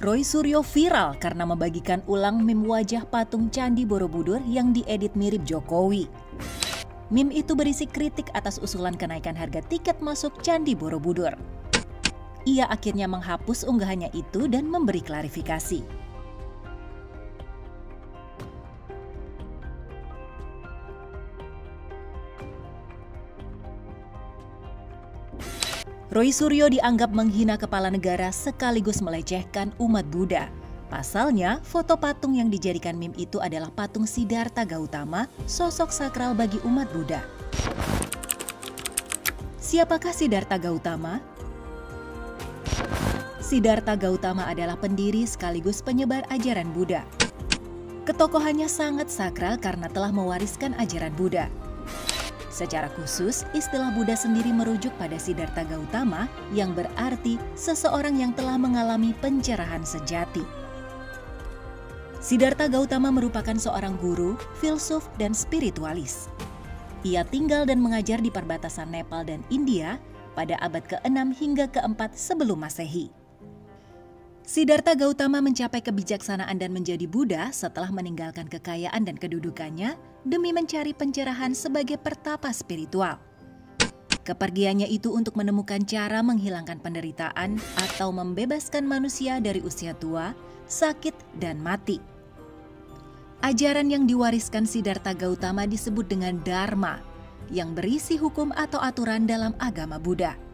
Roy Suryo viral karena membagikan ulang meme wajah patung Candi Borobudur yang diedit mirip Jokowi. Meme itu berisi kritik atas usulan kenaikan harga tiket masuk Candi Borobudur. Ia akhirnya menghapus unggahannya itu dan memberi klarifikasi. Roy Suryo dianggap menghina kepala negara sekaligus melecehkan umat Buddha. Pasalnya, foto patung yang dijadikan meme itu adalah patung Siddhartha Gautama, sosok sakral bagi umat Buddha. Siapakah Siddhartha Gautama? Siddhartha Gautama adalah pendiri sekaligus penyebar ajaran Buddha. Ketokohannya sangat sakral karena telah mewariskan ajaran Buddha. Secara khusus, istilah Buddha sendiri merujuk pada Siddhartha Gautama yang berarti seseorang yang telah mengalami pencerahan sejati. Siddhartha Gautama merupakan seorang guru, filsuf, dan spiritualis. Ia tinggal dan mengajar di perbatasan Nepal dan India pada abad ke-6 hingga ke-4 sebelum Masehi. Siddhartha Gautama mencapai kebijaksanaan dan menjadi Buddha setelah meninggalkan kekayaan dan kedudukannya demi mencari pencerahan sebagai pertapa spiritual. Kepergiannya itu untuk menemukan cara menghilangkan penderitaan atau membebaskan manusia dari usia tua, sakit, dan mati. Ajaran yang diwariskan Siddhartha Gautama disebut dengan Dharma, yang berisi hukum atau aturan dalam agama Buddha.